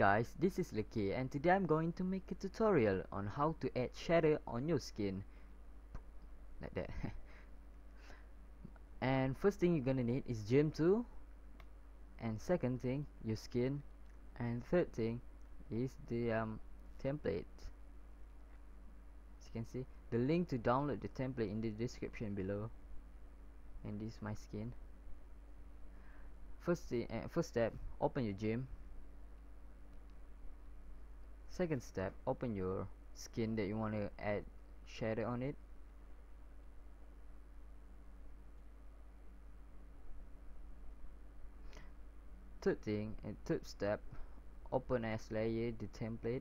guys, this is Lucky and today I'm going to make a tutorial on how to add shadow on your skin. Like that. And first thing you're gonna need is GIMP tool. And second thing your skin. And third thing is the um, template. As you can see the link to download the template in the description below. And this is my skin. First thing, uh, first step open your GIMP second step open your skin that you want to add shadow on it. Third thing and third step open as layer the template.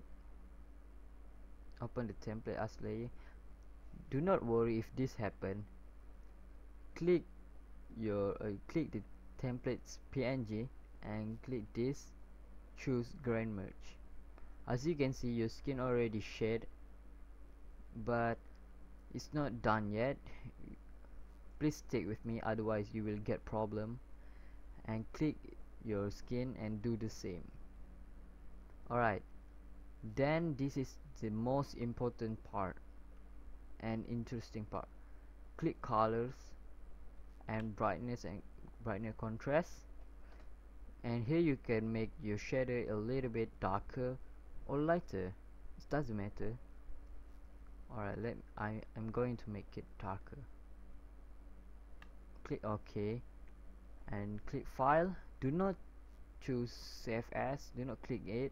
Open the template as layer. Do not worry if this happen. Click your uh, click the templates png and click this choose grain merge as you can see your skin already shed but it's not done yet. Please stick with me otherwise you will get problem. And click your skin and do the same. Alright then this is the most important part and interesting part. Click colors and brightness and brightness contrast. And here you can make your shadow a little bit darker or lighter. It doesn't matter. Alright let I am going to make it darker. Click OK. And click file. Do not choose save as. Do not click it.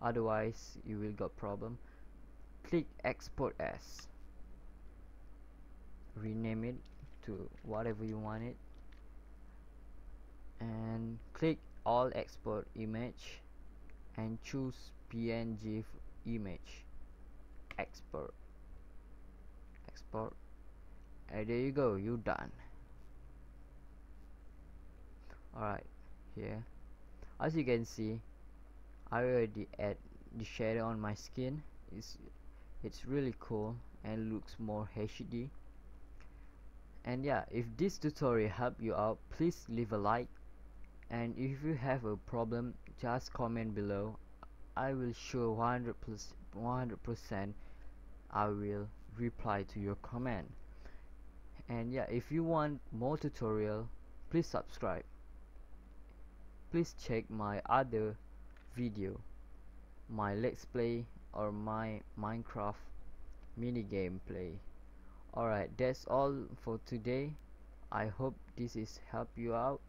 Otherwise you will got problem. Click export as. Rename it to whatever you want it. And click all export image. And choose png image. Export. Export. And there you go. You done. Alright. Here. As you can see I already add the shadow on my skin. It's it's really cool and looks more HD and yeah if this tutorial helped you out please leave a like. And if you have a problem just comment below I will show 100 100% I will reply to your comment and yeah if you want more tutorial please subscribe. Please check my other video my let's play or my minecraft mini game play alright that's all for today. I hope this is help you out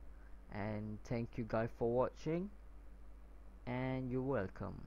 and thank you guys for watching and you're welcome